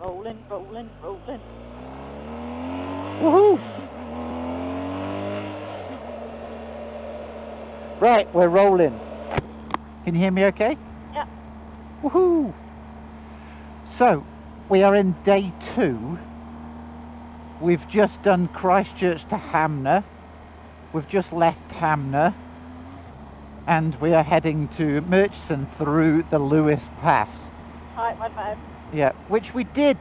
rolling, rolling, rolling. Woohoo! Right, we're rolling. Can you hear me okay? Yeah. Woohoo! So, we are in day two. We've just done Christchurch to Hanmer. We've just left Hanmer. And we are heading to Murchison through the Lewis Pass. Right, one five. Yeah, which we did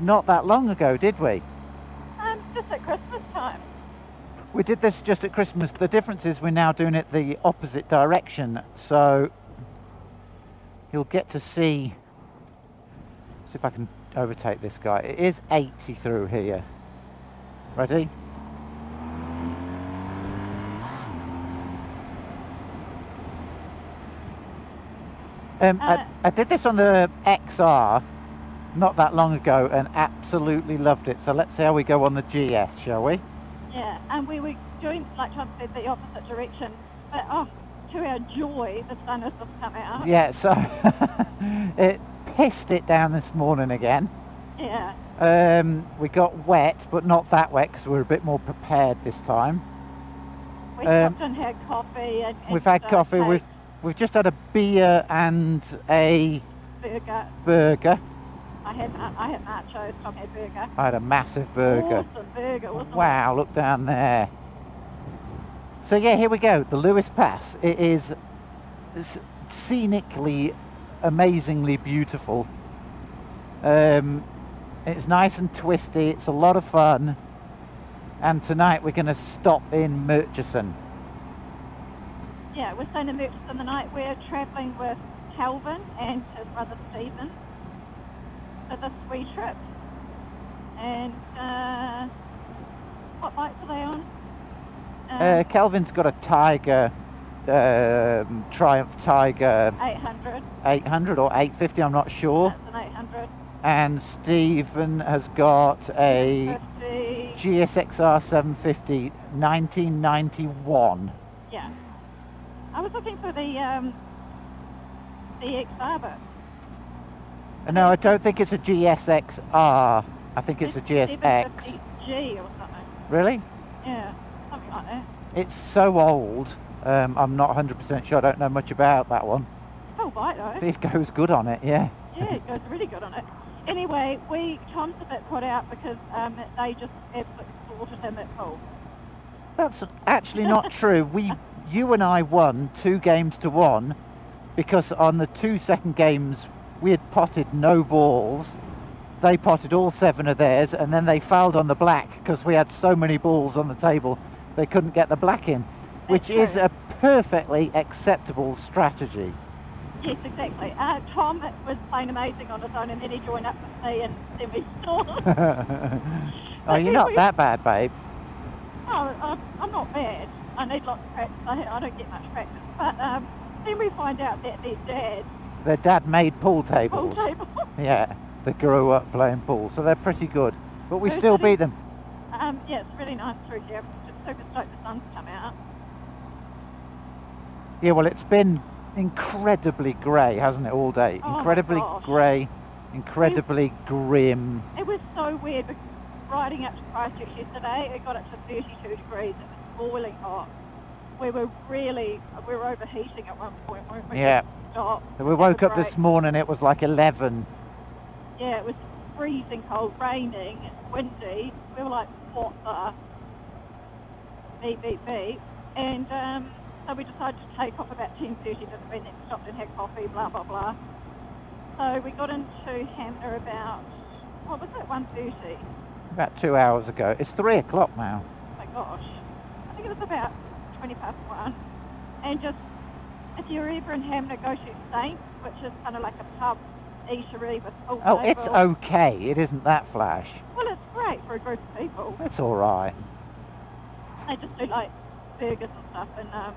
not that long ago, did we? Um, just at Christmas time. We did this just at Christmas. The difference is we're now doing it the opposite direction. So you'll get to see. See if I can overtake this guy. It is 80 through here. Ready? Um, I, Uh, I did this on the XR not that long ago and absolutely loved it. So let's see how we go on the GS, shall we? Yeah, and we were doing, like Tom said, the opposite direction. But oh, to our joy, the sun has just come out. Yeah, so it pissed it down this morning again. Yeah. Um, we got wet, but not that wet because we were a bit more prepared this time. We Um, had coffee. And, and We've had coffee. We've cake, we've just had a beer and a burger. burger. I had I had nachos. Tom had burger. I had a massive burger. Awesome burger. Awesome. Wow, look down there. So yeah, here we go. The Lewis Pass. It is scenically, amazingly beautiful. Um, it's nice and twisty. It's a lot of fun. And tonight we're going to stop in Murchison. Yeah, we're staying in Murchison the night. We're travelling with Calvin and his brother Stephen for this wee trip. And uh, what bikes are they on? Um, Uh, Calvin's got a Tiger, um, Triumph Tiger 800. 800 or 850, I'm not sure. That's an 800. And Stephen has got a GSXR 750 1991. Yeah. I was looking for the um, the XR, but Uh, No, I don't think it's a GSXR. I think it's a GSX. 750G or something. Really? Yeah, something like that. It's so old. Um, I'm not 100% sure. I don't know much about that one. Cool bike though. But it goes good on it, yeah. Yeah, it goes really good on it. Anyway, we Tom's a bit put out because um, they just absolutely slaughtered him at pool. That's actually not true. We, you and I won two games to one because on the two second games we had potted no balls. They potted all seven of theirs and then they fouled on the black because we had so many balls on the table they couldn't get the black in, which is a perfectly acceptable strategy. Yes, exactly. Uh, Tom was playing amazing on his own, and then he joined up with me, and then we saw. oh, you're not that bad, babe. oh, I'm, I'm not bad. I need lots of practice. I, I don't get much practice. But um, then we find out that their dad Their dad made pool tables. pool tables. Yeah, they grew up playing pool, so they're pretty good. But we They're still beat them. um, yeah, it's really nice through here. Just super stoked the sun's come out. Yeah, well, it's been incredibly grey, hasn't it, all day? Oh incredibly grey, incredibly grim. It was so weird because riding up to Christchurch yesterday, it got up to 32 degrees. Boiling hot. We were really, we were overheating at one point. weren't we? Yeah. Stop. We woke up this morning, it was like 11. Yeah, it was freezing cold, raining, windy. We were like, what the? Beep, beep, beep. And um, so we decided to take off about 10.30, just went and stopped and had coffee, blah, blah, blah. So we got into Hanmer about, what was it, 1.30? About two hours ago. It's three o'clock now. Oh my gosh. It was about 20 past one. And just, if you're ever in Hanmer, go to Saints, which is kind of like a pub eatery with pool Oh, it's okay. It isn't that flash. Well, it's great for a group of people. It's all right. They just do like burgers and stuff and um,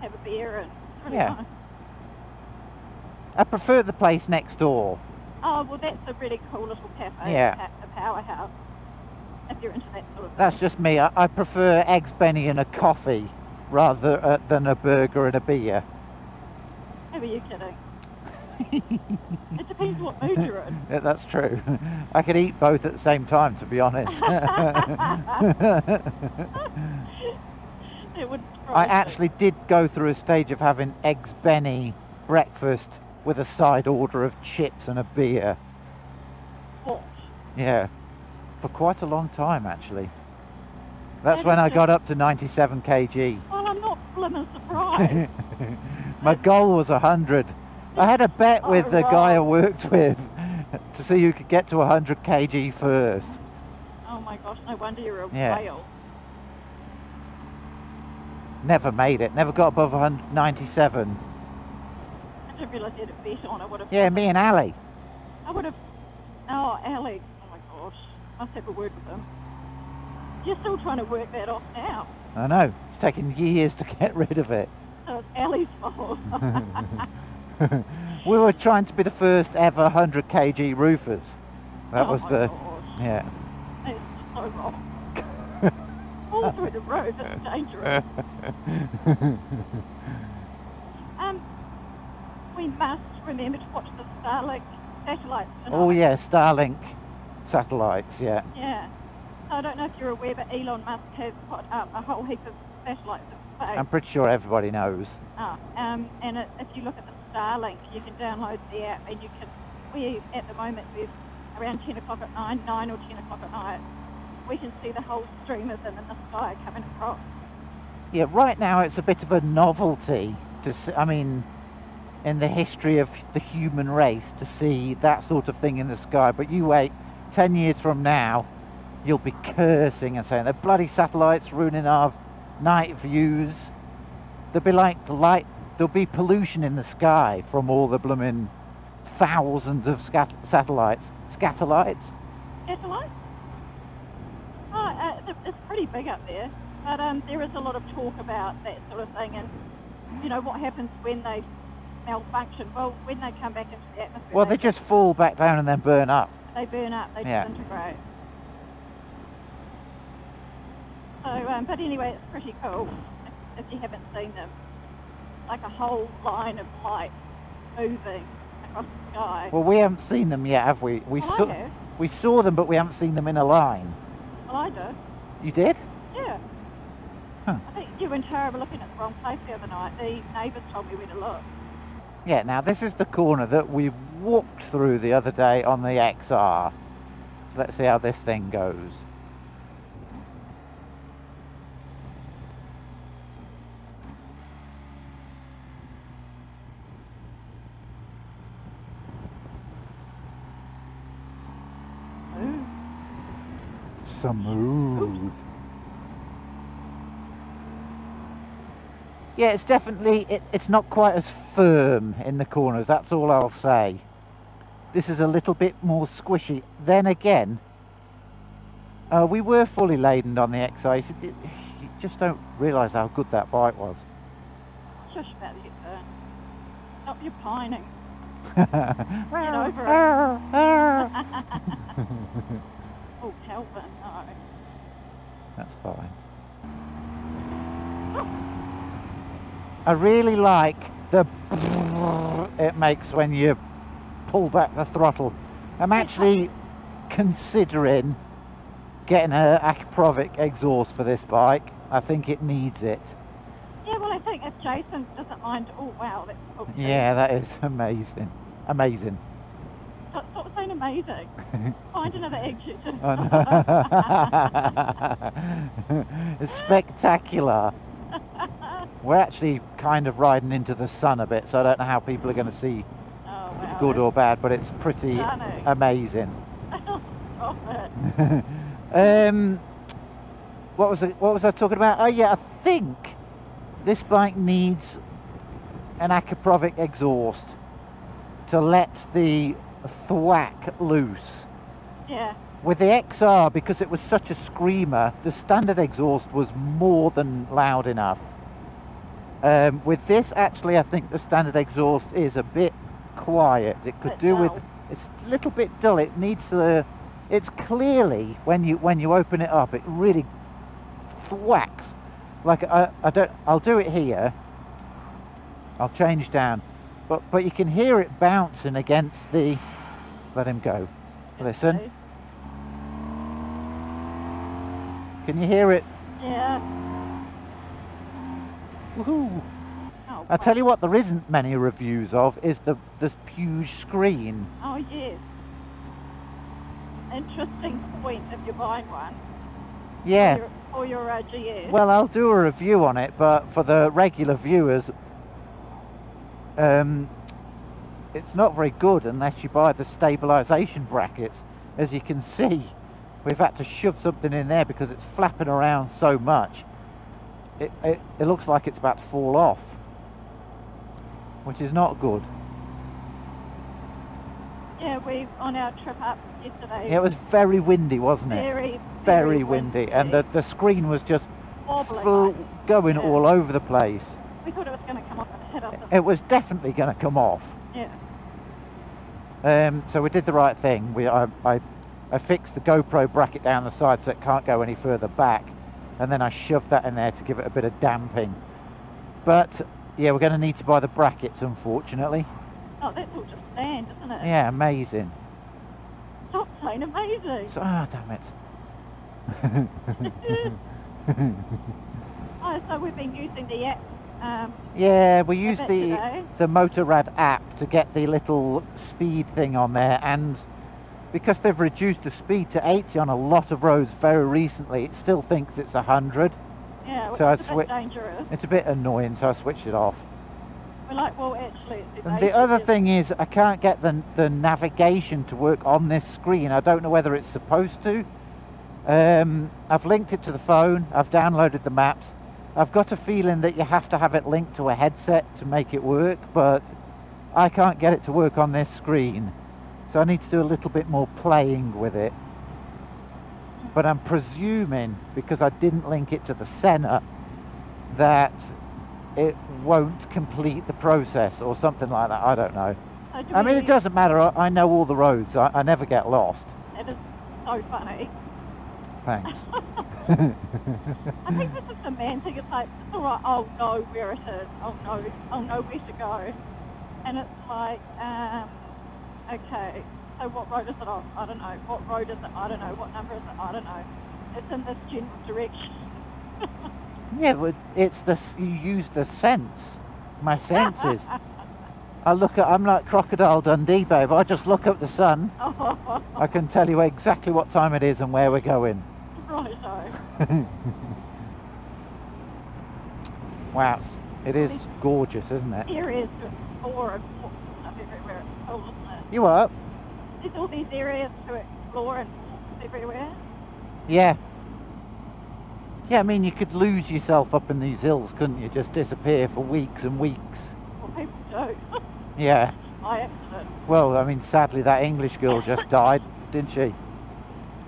have a beer and it's really Yeah. nice. I prefer the place next door. Oh, well, that's a really cool little cafe, Yeah. a powerhouse, That's just me. I, I prefer eggs Benny and a coffee rather uh, than a burger and a beer. Who are you kidding? it depends what mood you're in. Yeah, that's true. I could eat both at the same time, to be honest. It would. I actually did go through a stage of having eggs Benny breakfast with a side order of chips and a beer. What? Yeah, for quite a long time actually. That's when I got up to 97 kg. Well, I'm not blimmin' surprised. My goal was 100. I had a bet Oh, with the guy I worked with to see who could get to 100 kg first. oh my gosh, no wonder you're a Yeah. whale. Never made it. Never got above 197. I didn't realise you had a bet on. I would have. Yeah, me and Ali. I would have. Oh, Alex. Must have a word with them. You're still trying to work that off now. I know. It's taken years to get rid of it. So it's Ali's fault. we were trying to be the first ever 100 kg roofers. That Oh was the gosh. yeah. That's so wrong. All through the road, it's dangerous. um, we must remember to watch the Starlink satellites tonight. Oh yeah, Starlink satellites. Yeah. Yeah. I don't know if you're aware, but Elon Musk has put up a whole heap of satellites in space. I'm pretty sure everybody knows. Oh, um, and it, if you look at the Starlink, you can download the app and you can, we at the moment, we're around 10 o'clock at night, 9 or 10 o'clock at night, we can see the whole stream of them in the sky coming across. Yeah, right now it's a bit of a novelty to see, I mean, in the history of the human race to see that sort of thing in the sky. But you wait, 10 years from now, you'll be cursing and saying, the bloody satellites ruining our night views. There'll be like light, there'll be pollution in the sky from all the blooming thousands of scat- satellites. Scatterlights? Oh, uh, it's pretty big up there, but um, there is a lot of talk about that sort of thing and, you know, what happens when they malfunction. Well, when they come back into the atmosphere, Well, they just fall back down and then burn up. They burn up, they Yeah. disintegrate. So, um, but anyway, it's pretty cool if, if you haven't seen them. Like a whole line of light moving across the sky. Well, we haven't seen them yet, have we? We Well, saw we saw them, but we haven't seen them in a line. Well, I do. You did? Yeah. Huh. I think you and Tara were looking at the wrong place the other night. The neighbours told me where to look. Yeah. Now this is the corner that we walked through the other day on the XR. Let's see how this thing goes. Smooth. Yeah, it's definitely it, it's not quite as firm in the corners. That's all I'll say. This is a little bit more squishy. Then again, uh, we were fully laden on the XR. so You just don't realise how good that bike was. Shush it, uh, Stop your pining. Get over it. Oh, Calvin, no. That's fine. I really like the it makes when you pull back the throttle. I'm actually considering getting a Akrapovic exhaust for this bike. I think it needs it. Yeah, well, I think if Jason doesn't mind, oh wow, that's cool. Yeah, that is amazing. Amazing. Stop, stop saying amazing. Find another adjective. it's spectacular. We're actually kind of riding into the sun a bit, so I don't know how people are going to see oh wow. good or bad, but it's pretty Stunning. amazing. Um, what was it, what was I talking about? Oh yeah, I think this bike needs an Akrapovic exhaust to let the thwack loose. Yeah. With the XR, because it was such a screamer, the standard exhaust was more than loud enough. Um, with this, actually, I think the standard exhaust is a bit quiet. It could do with it's a little bit dull. It needs to. It's clearly when you when you open it up, it really thwacks. Like I, I don't. I'll do it here. I'll change down. but but you can hear it bouncing against the. Let him go. Listen. Can you hear it? Yeah. Woohoo! Oh, I tell you what, there isn't many reviews of is the this huge screen. Oh, yes. Interesting point if you're buying one. Yeah. For your, for your Well, I'll do a review on it, but for the regular viewers, um, it's not very good unless you buy the stabilisation brackets. As you can see, we've had to shove something in there because it's flapping around so much. It, it, it looks like it's about to fall off, which is not good. yeah, we on our trip up yesterday. It was very windy, wasn't it? very, Very windy, and the, the screen was just like, going yeah. all over the place. We thought it was going to come up and hit us. It was definitely going to come off. yeah. Um, so we did the right thing. We, I, I, I fixed the GoPro bracket down the side so it can't go any further back, and then I shoved that in there to give it a bit of damping. But yeah, we're going to need to buy the brackets, unfortunately. Oh, that's all just sand, isn't it? Yeah, amazing. Stop saying amazing. So, ah, damn it. oh, so we've been using the app. Um, Yeah, we used the today. the Motorrad app to get the little speed thing on there, and because they've reduced the speed to 80 on a lot of roads very recently, it still thinks it's 100. Yeah, which So I is a bit dangerous. It's a bit annoying, so I switched it off. We're like, well, actually, And the other thing is, I can't get the, the navigation to work on this screen. I don't know whether it's supposed to. Um, I've linked it to the phone. I've downloaded the maps. I've got a feeling that you have to have it linked to a headset to make it work, but I can't get it to work on this screen. So I need to do a little bit more playing with it. But I'm presuming, because I didn't link it to the Sena, that it won't complete the process or something like that. I don't know. Do I mean, it doesn't matter. I I know all the roads. I, I never get lost. It is so funny. Thanks. I think this is thing. It's like, it's all right, I'll know where it is. I'll know, I'll know where to go. And it's like, um, okay, so what road is it on? I don't know. What road is it? I don't know. What number is it? I don't know. It's in this general direction. yeah, but it's the s- you use the sense, my senses. I look at. I'm like crocodile Dundee, babe. I just look up the sun. Oh, I can tell you exactly what time it is and where we're going. right. Wow, it's- gorgeous, isn't it? Areas to explore and walk and stuff everywhere. It's it? You up? There's all these areas to explore and everywhere. Yeah. Yeah, I mean, you could lose yourself up in these hills, couldn't you? Just disappear for weeks and weeks. Well, people do. Yeah. By accident. Well, I mean, sadly, that English girl just died, didn't she?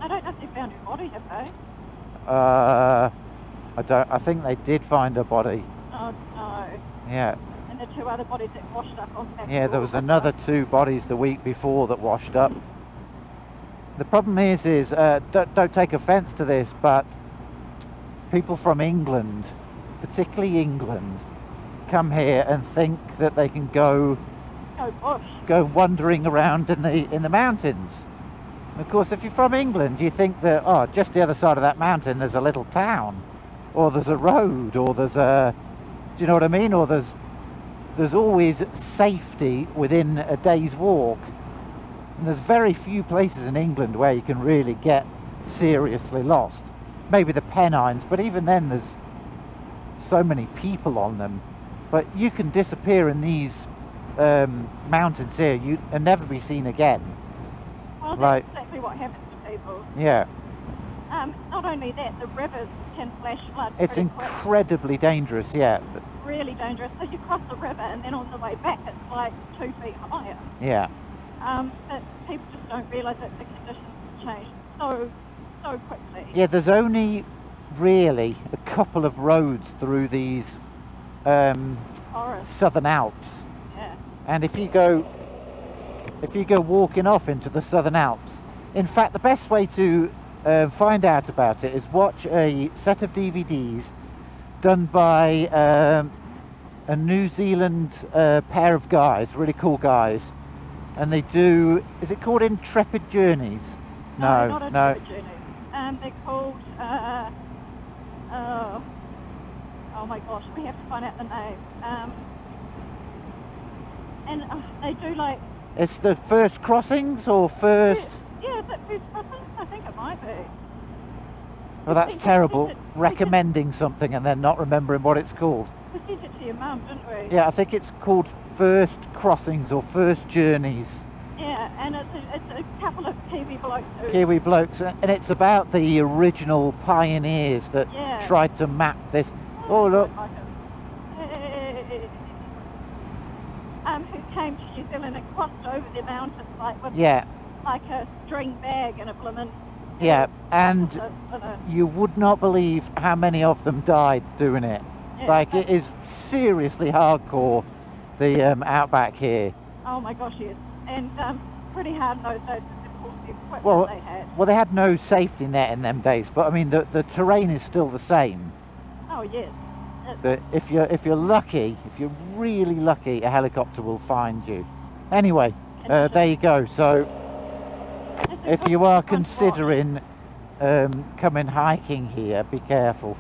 I don't know if they found her body, have they? Uh, I don't. I think they did find her body. Oh, no. Yeah. Two other bodies that washed up on back Yeah, there was another two bodies the week before that washed up. The problem is, is uh, don't, don't take offence to this, but people from England, particularly England, come here and think that they can go Go go wandering around in the in the mountains. And of course, if you're from England, you think that oh, just the other side of that mountain, there's a little town, or there's a road, or there's a, do you know what I mean? Or there's there's always safety within a day's walk. And there's very few places in England where you can really get seriously lost. Maybe the Pennines, but even then, there's so many people on them. But you can disappear in these um, mountains here you and never be seen again. Well, that's Right. exactly what happens to people. Yeah, Um, not only that, the rivers can flash flood it's pretty quick. incredibly dangerous. Yeah, really dangerous. So you cross the river and then on the way back it's like two feet higher. yeah, Um, but people just don't realise that the conditions change so, so quickly. yeah. There's only really a couple of roads through these um, southern Alps, yeah. and if you go, if you go walking off into the southern Alps, in fact, the best way to uh, find out about it is watch a set of DVDs done by um, a New Zealand uh, pair of guys, really cool guys, and they do. Is it called Intrepid Journeys? No, no. Trevor Journey. Um, they're called. Uh, oh, oh my gosh, we have to find out the name. Um, and uh, they do like. It's the first crossings or first. Yeah, is it First Crossings? I think it might be. Well, that's terrible. Recommending something and then not remembering what it's called. We sent your mum, didn't we? Yeah, I think it's called First Crossings or First Journeys. Yeah, and it's a, it's a couple of Kiwi blokes who. Kiwi blokes, and it's about the original pioneers that Yeah. tried to map this. Oh, look, Like. Hey. Um, who came to New Zealand and crossed over the mountains like with yeah, like a string bag and a blooming. yeah, and with a- with a- you would not believe how many of them died doing it. Like it is seriously hardcore. The um, outback here. Oh my gosh, yes. And um, pretty hard in those days because of course the Well, they had. well, they had no safety net in them days, but I mean the the terrain is still the same. Oh yes. It's, that if you're if you're lucky, if you're really lucky, a helicopter will find you. Anyway, uh, there you go. So if you are one to watch. considering um, coming hiking here, be careful.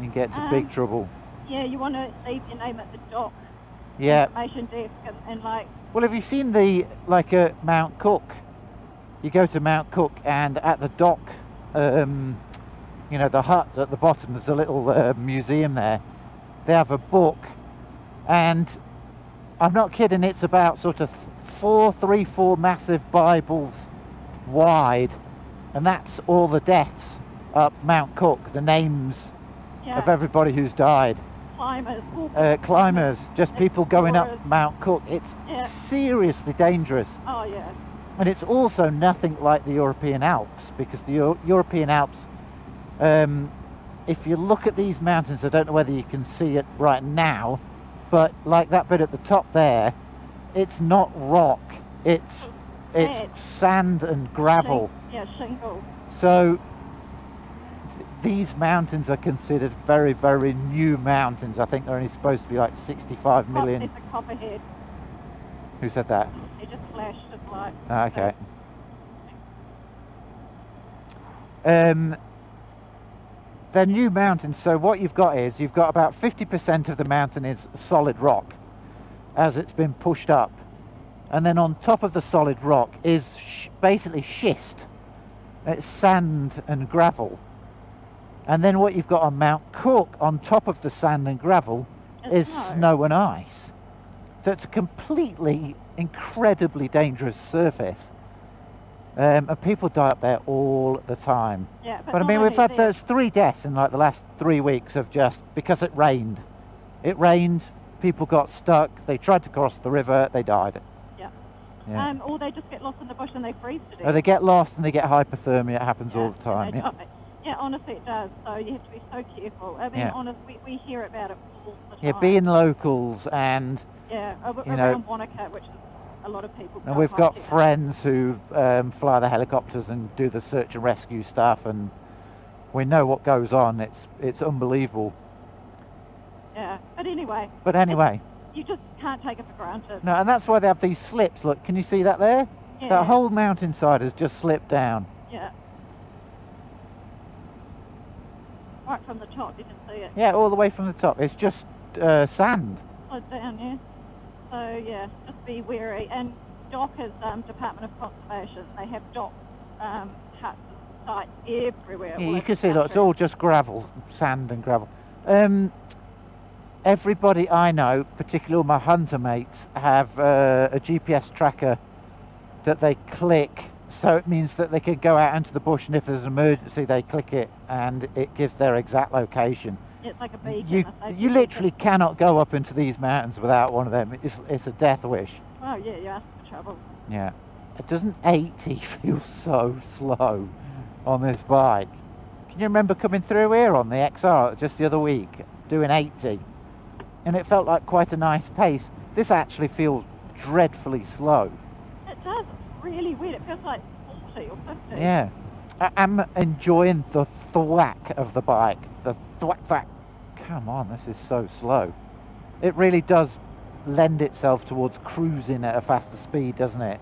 You can get to big Um, trouble. Yeah, you want to leave your name at the dock Yeah. information desk and, and like Well, have you seen the like at Mount Cook? You go to Mount Cook, and at the dock, um, you know, the hut at the bottom. There's a little uh, museum there. They have a book, and I'm not kidding. It's about sort of four, three, four massive Bibles wide, and that's all the deaths up Mount Cook. The names yeah, of everybody who's died. climbers. Uh, climbers, just people going up Mount Cook. It's Yeah. seriously dangerous. Oh yeah. And it's also nothing like the European Alps because the Eu- European Alps, um, if you look at these mountains, I don't know whether you can see it right now, but like that bit at the top there, it's not rock, it's it's Sand. and gravel. Yeah, shingle. So these mountains are considered very, very new mountains. I think they're only supposed to be like 65 million. A copperhead. Who said that? It just flashed its light. Ah, okay. Um, they're new mountains, so what you've got is you've got about 50% of the mountain is solid rock as it's been pushed up. And then on top of the solid rock is sh- basically schist. It's sand and gravel. And then what you've got on Mount Cook on top of the sand and gravel is snow. snow and ice. So it's a completely, incredibly dangerous surface. Um, and people die up there all the time. Yeah, but, But I mean, we've had those three deaths in like the last three weeks of just because it rained. It rained, people got stuck, they tried to cross the river, they died. Yeah. Yeah. Um, or they just get lost in the bush and they freeze to death. Or they get lost and they get hypothermia, it happens all Yeah, the and time. Yeah. honestly it does. So you have to be so careful. I mean, Yeah. honest, we, we hear about it all the time. yeah, being locals and yeah, you know- around Wanaka, which is a lot of people. And we've got friends who um, fly the helicopters and do the search and rescue stuff, and we know what goes on. It's it's unbelievable. Yeah, but anyway, But anyway, you just can't take it for granted. no, and that's why they have these slips. Look, can you see that there? Yeah, That whole mountainside has just slipped down. yeah. Right from the top, you can see it. Yeah, all the way from the top. It's just uh, sand. Slid down, yeah. So yeah, just be wary. And DOC is um, Department of Conservation. They have DOC um, huts and sites everywhere. Yeah, you can see, look, it's all just gravel, sand and gravel. Um, everybody I know, particularly all my hunter mates, have uh, a GPS tracker that they click. So it means that they can go out into the bush, and if there's an emergency, they click it, and it gives their exact location. It's like a beacon. You you literally cannot go up into these mountains without one of them. It's it's a death wish. Oh yeah, you ask for trouble. Yeah. It doesn't 80 feel so slow on this bike? Can you remember coming through here on the XR just the other week, doing 80? And it felt like quite a nice pace. This actually feels dreadfully slow. It does. Really weird. It feels like 40 or 50. Yeah. I'm enjoying the thwack of the bike. The thwack thwack. Come on, this is so slow. it really does lend itself towards cruising at a faster speed, doesn't it?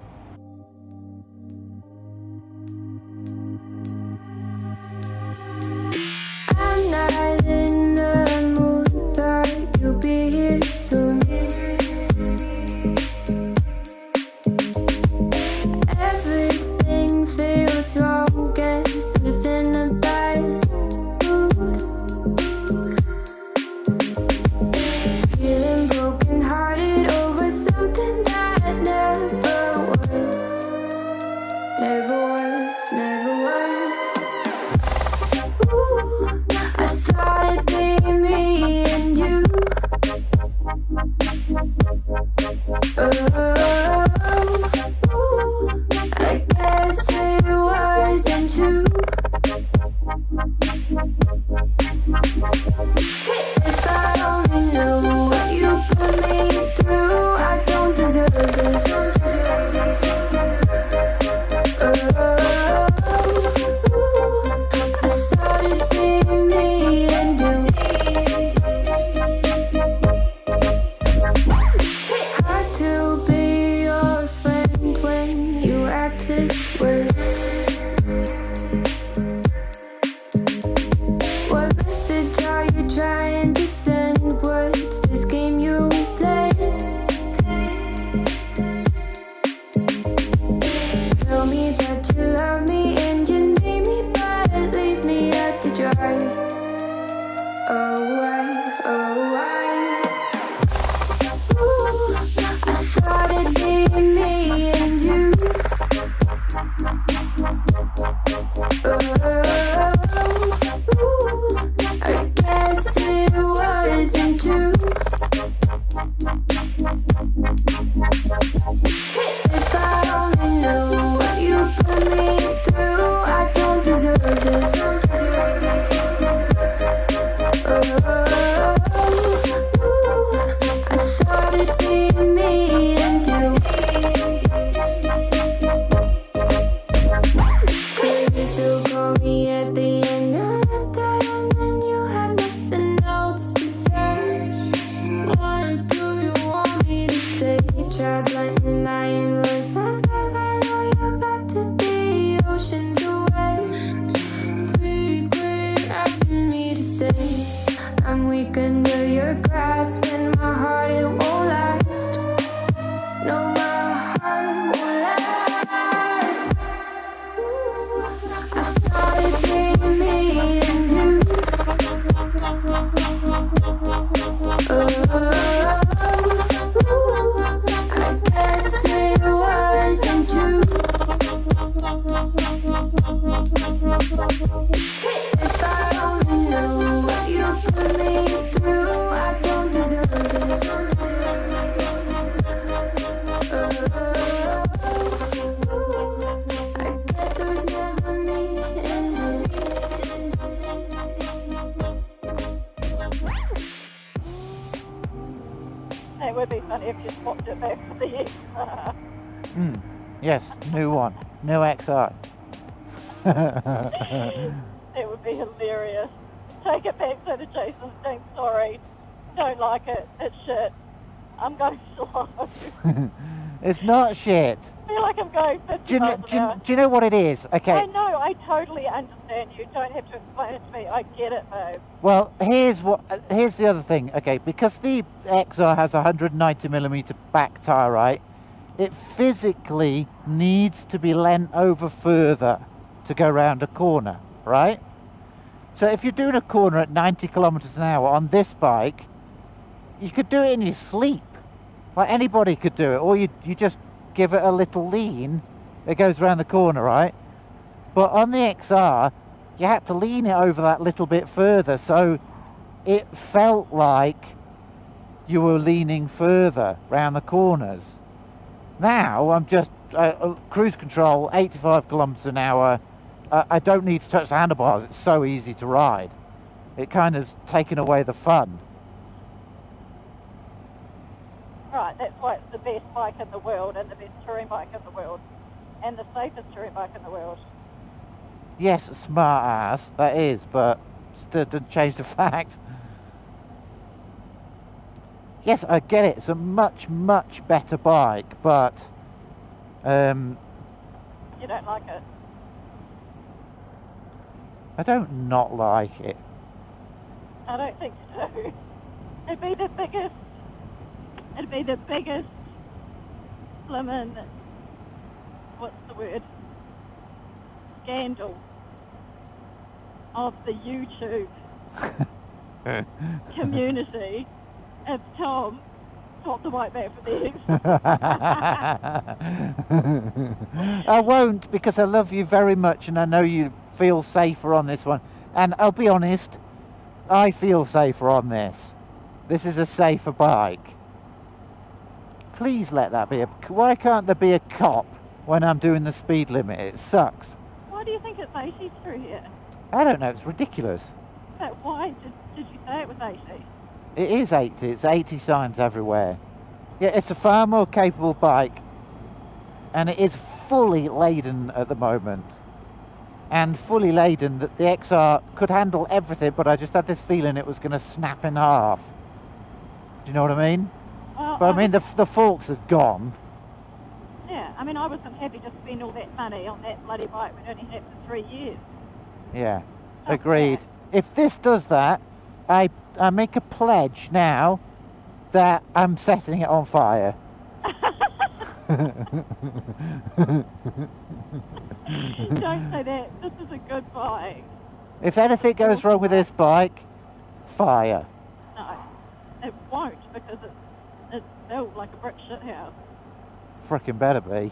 It would be funny if you swapped it back for the XR. Hmm. Yes, new one. New XR. It would be hilarious. Take it back to the Jason saying sorry. Don't like it. It's shit. I'm going slow. it's not shit. I feel like I'm going 50 Do you, kn- miles do, an you, hour. do you know what it is? Okay. I know. I totally understand you. Don't have to explain it to me. I get it, babe. well, here's what. Here's the other thing. Okay, because the XR has a 190 millimeter back tire, right? It physically needs to be leant over further to go round a corner, right? So if you're doing a corner at 90 kilometers an hour on this bike, you could do it in your sleep. Like anybody could do it, or you you just give it a little lean, it goes around the corner, right? But on the XR, you had to lean it over that little bit further, so it felt like you were leaning further round the corners. Now I'm just uh, uh, cruise control, 85 kilometers an hour. Uh, I don't need to touch the handlebars. It's so easy to ride. It kind of's taken away the fun. Right, that's why it's the best bike in the world and the best touring bike in the world. And the safest touring bike in the world. Yes, smart ass, that is, but still doesn't change the fact. Yes, I get it. It's a much, much better bike, but um, You don't like it. I don't not like it. I don't think so. It'd be the biggest. It'd be the biggest lemon. What's the word? Scandal of the YouTube community if Tom swapped the white back for the I won't because I love you very much and I know you feel safer on this one. And I'll be honest, I feel safer on this. This is a safer bike. Please let that be a. Why can't there be a cop when I'm doing the speed limit? It sucks. Why do you think it's 80 through here? I don't know, it's ridiculous. But why did, did you say it was 80? It is 80, it's 80 signs everywhere. Yeah, it's a far more capable bike and it is fully laden at the moment. And fully laden that the XR could handle everything, but I just had this feeling it was going to snap in half. Do you know what I mean? Well, But I mean, the, the forks had gone. Yeah, I mean, I wasn't happy to spend all that money on that bloody bike when it only had for three years. Yeah, That's agreed. bad. If this does that, I, I make a pledge now that I'm setting it on fire. Don't say that. This is a good bike. If anything goes wrong with this bike, fire. No, it won't because it's built like a brick shithouse. Frickin' better be.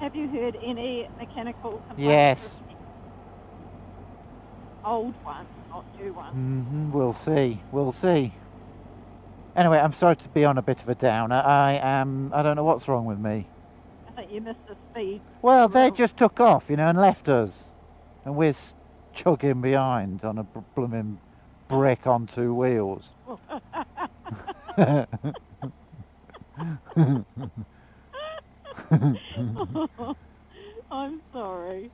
Have you heard any mechanical complaints? Yes. Old ones, not new ones. hmm we'll see. We'll see. Anyway, I'm sorry to be on a bit of a downer. I am. I don't know what's wrong with me. I think you missed the speed. Well, they just took off, you know, and left us, and we're chugging behind on a bl- blooming brick on two wheels. I'm sorry.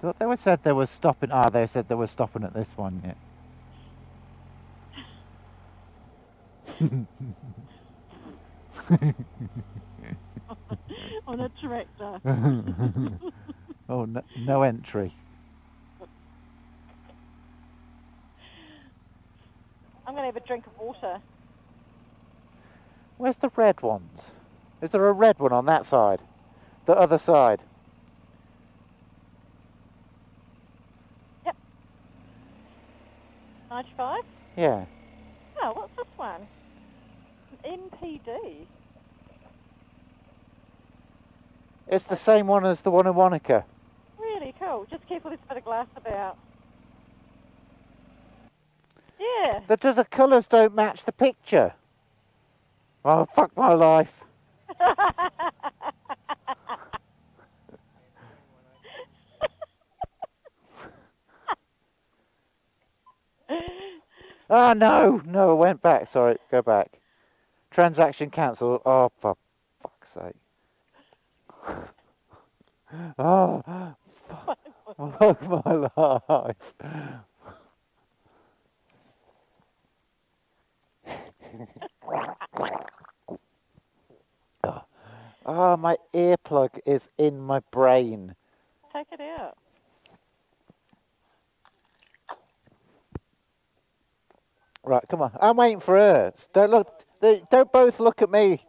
Thought they were said they were stopping. Ah, they said they were stopping at this one. Yeah. On a tractor. Oh, no, no entry. I'm going to have a drink of water. Where's the red ones? Is there a red one on that side? The other side? Yep. 95? Yeah. Oh, what's this one? NPD. It's the same one as the one in Wanaka. Really cool. Just careful, there's a bit of glass about. Yeah. The, does the colours don't match the picture? Oh, fuck my life. Ah, no, no, it went back. Sorry, go back. Transaction cancelled. Oh, for fuck's sake. oh, fuck, fuck my life. Oh, my earplug is in my brain. Take it out. Right, come on. I'm waiting for her. Don't look. Don't both look at me.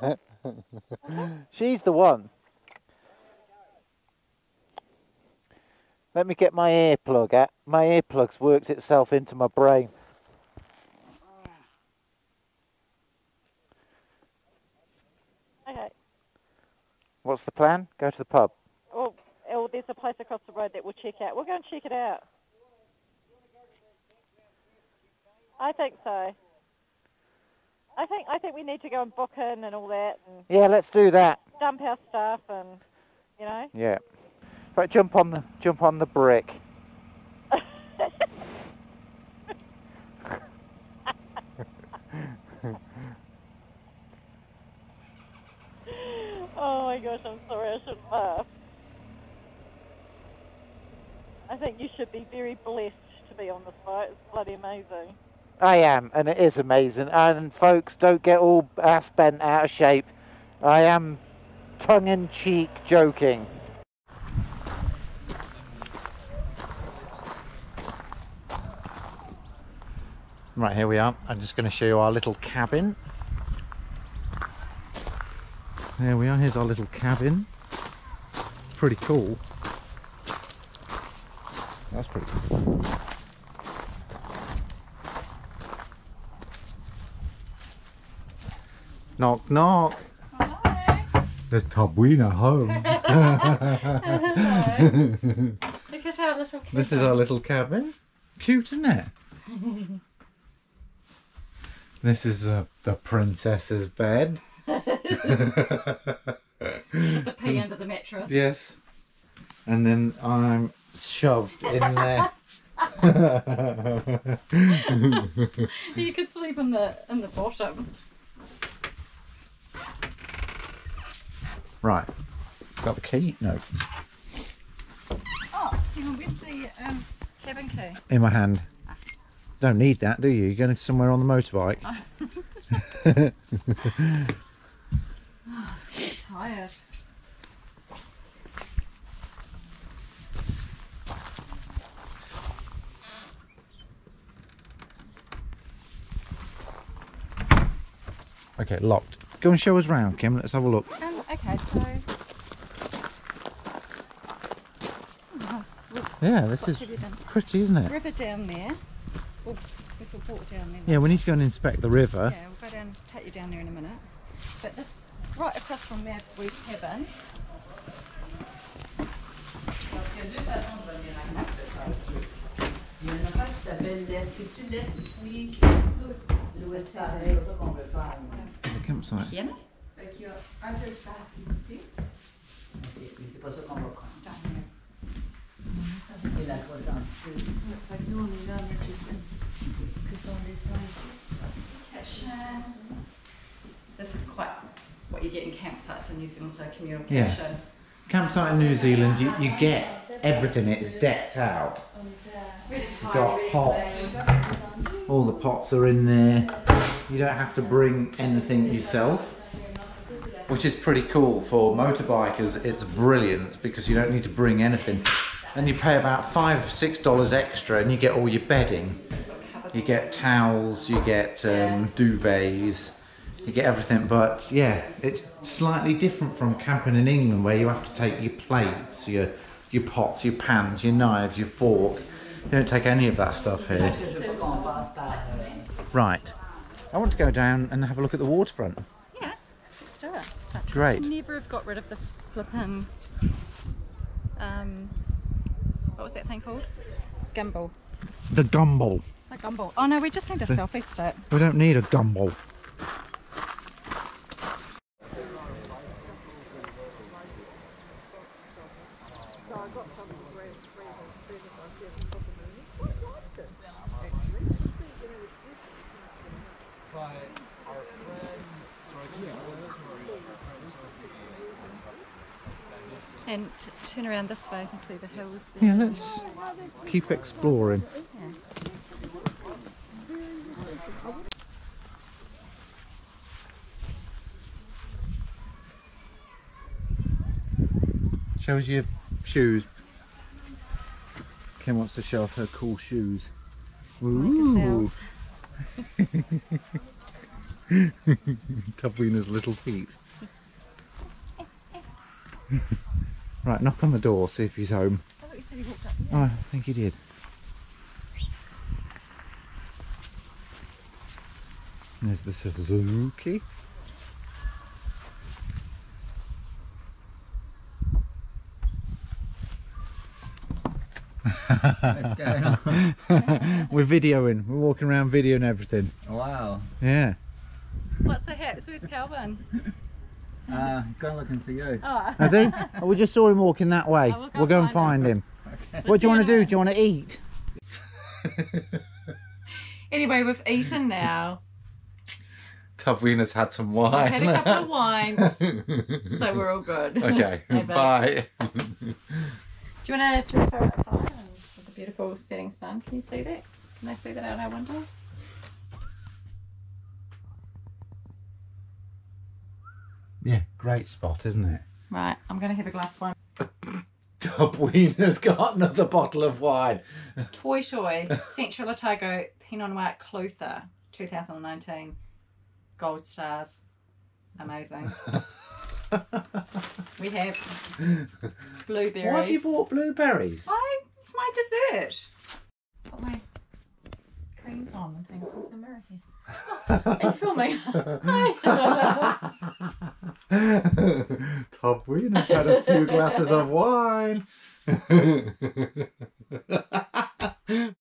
She's the one. Let me get my earplug out. My earplug's worked itself into my brain. Okay. What's the plan? Go to the pub. Well, oh, there's a place across the road that we'll check out. We'll go and check it out. I think so. I think I think we need to go and book in and all that and Yeah, let's do that. dump our stuff and you know. Yeah. Right, jump on the jump on the brick. Oh my gosh, I'm sorry, I shouldn't laugh. I think you should be very blessed to be on this boat. It's bloody amazing. I am, and it is amazing. And folks, don't get all ass bent out of shape. I am tongue in cheek joking. Right, here we are. I'm just going to show you our little cabin. There we are. Here's our little cabin. Pretty cool. That's pretty cool. Knock, knock. There's Tabwina home. Look at our little this is our little cabin. Cute, isn't it? this is uh, the princess's bed. The pea under the mattress. Yes. And then I'm shoved in there. You could sleep in the in the bottom. right. Got the key? No. Oh, hang on, where's the um, cabin key? In my hand. Don't need that, do you? You're going somewhere on the motorbike. Tired. Okay, locked. Go and show us round, Kim. Let's have a look. Um, okay, so. Oh, Yeah, this is pretty isn't it? river down there. Oh, we could walk down there. Yeah, we need to go and inspect the river. Yeah, we'll go down, take you down there in a minute. But this, right across from we cabin. The campsite. Hier. Fait qu'il y a un de l'espace qui est ici. Mais c'est pas ça qu'on va prendre. C'est la 66. Fait que nous, on est là, on juste C'est son dessin. This is quite what you get in campsites in New Zealand, so communal Yeah. Campsite in New Zealand, you, you get everything. It's decked out. Really You've tidy, got pots. All the pots are in there. You don't have to bring anything yourself, which is pretty cool for motorbikers. It's brilliant because you don't need to bring anything. And you pay about five, six dollars extra, and you get all your bedding. You get towels, you get um, duvets, you get everything. But yeah, it's slightly different from camping in England, where you have to take your plates, your your pots, your pans, your knives, your fork. You don't take any of that stuff here. Je veux pas qu'on passe par. Right. I want to go down and have a look at the waterfront. Yeah, let's do it. But Great. Never have got rid of the flippin' um, what was that thing called? Gimbal. The gumball. A gimbal. Oh no, we just need a selfie stick. We don't need a gumball. And t- turn around this way, can see the hills. Yeah, let's keep exploring. Show us your shoes. Kim wants to show off her cool shoes. Ooh. Tabrina's little feet. right, knock on the door, see if he's home. I thought you said he walked up. Oh, I think he did. There's the Suzuki. We're videoing. We're walking around videoing everything. Wow. Yeah. What's the hat? So where's Calvin? Uh, gone looking for you. Oh, Has he? Oh, we just saw him walking that way. I will we'll go and find find him. What do you want to do? Do you want to eat? anyway, we've eaten now. Tavrina's had some I had a wine. couple of wines, so we're all good. okay. Okay, Bye. Do you want to just show outside and with the beautiful setting sun? Can you see that? Can they see that out our window? Yeah, great spot, isn't it? Right, I'm going to have a glass of wine. Dubweener's got another bottle of wine. Toy Shoy Central Otago Pinot Noir Clutha 2019. Gold stars. Amazing. we have blueberries. Why have you bought blueberries? I, it's my dessert. Put my creams on and things. There's a mirror here. Are you filming? Hi. Dubweener's had a few glasses of wine.